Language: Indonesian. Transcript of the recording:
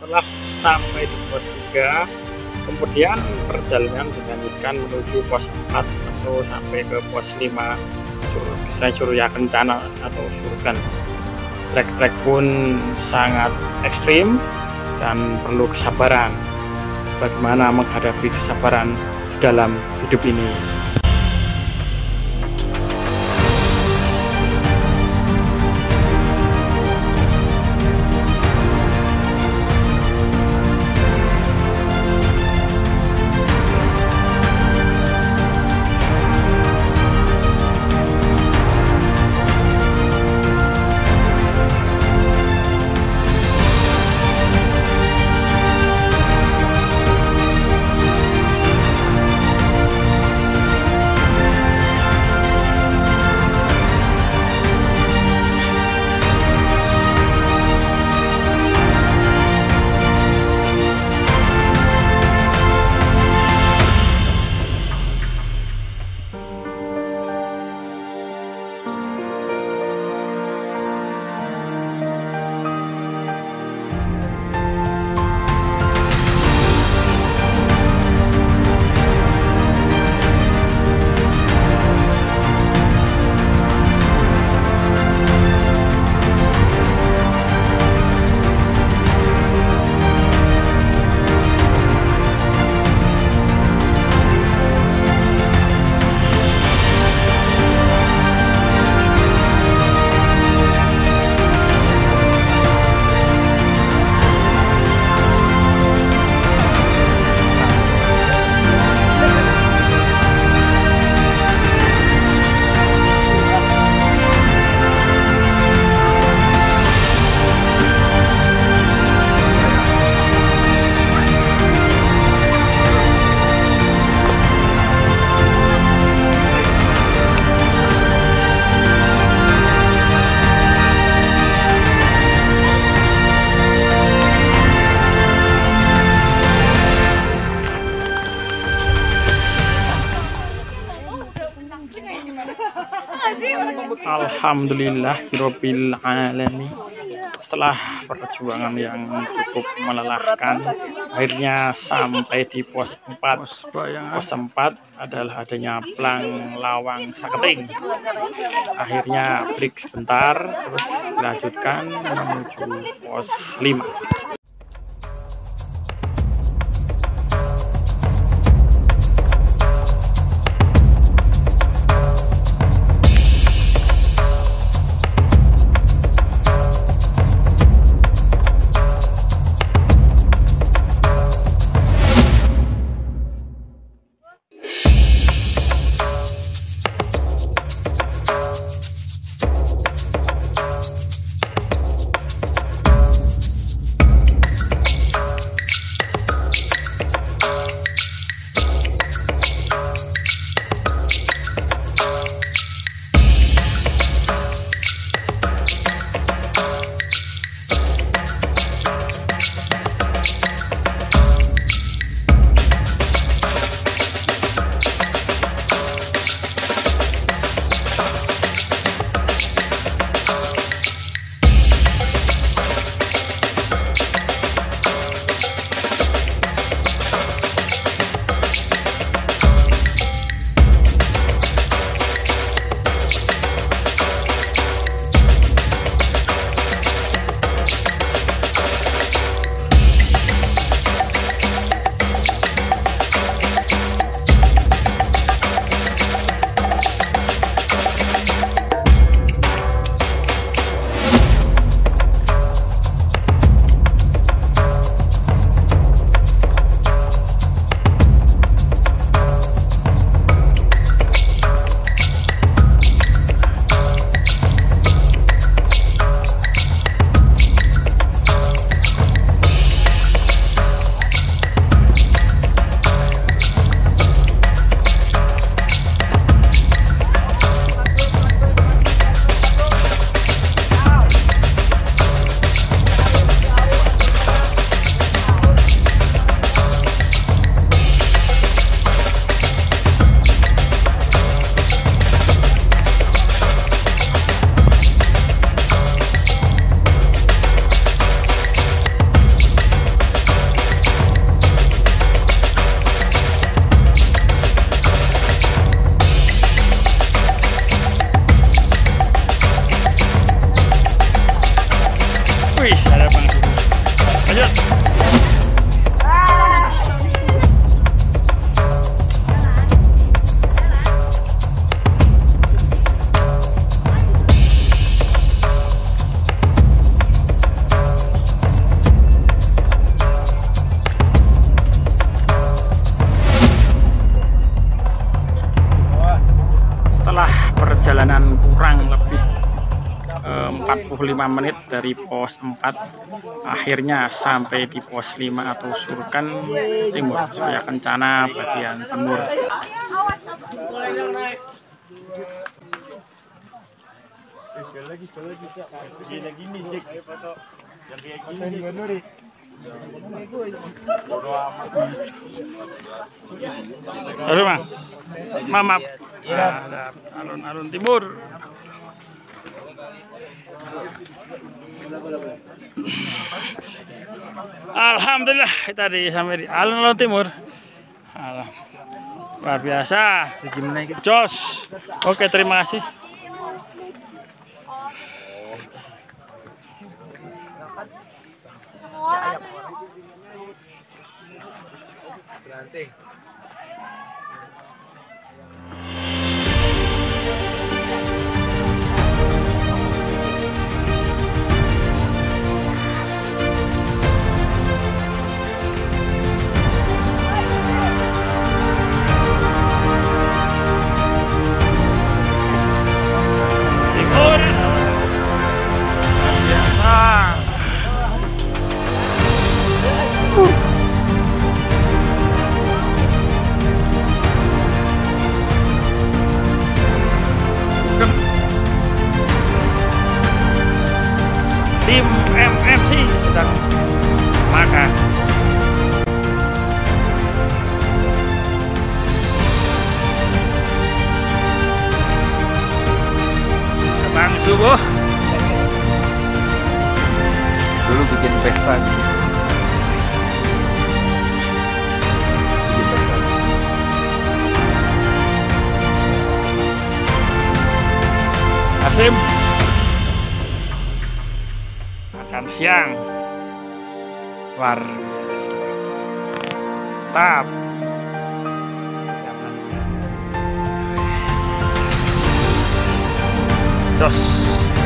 setelah sampai di pos 3 kemudian perjalanan dilanjutkan menuju pos 4 atau sampai ke pos 5 saya Surya Kencana atau Surgan trek-trek pun sangat ekstrim dan perlu kesabaran. Bagaimana menghadapi kesabaran dalam hidup ini Alhamdulillah Hirobil Alami setelah perjuangan yang cukup melelahkan akhirnya sampai di pos 4 pos 4 adalah adanya plang lawang saketing. Akhirnya break sebentar terus dilanjutkan menuju pos 5 menit dari pos 4 akhirnya sampai di pos 5 atau Surkan Timur Surya Kencana bagian timur Aduh, Mang. Mamap. Ya, alun-alun timur. Alhamdulillah kita di sampai di alun-alun timur. Alam. Luar biasa. Jos. Oke, terima kasih. Timur. Tim MFC sedang makan. Bang subuh. dulu bikin pesta gitu. Asim. Makan siang. War. Tap. Dos.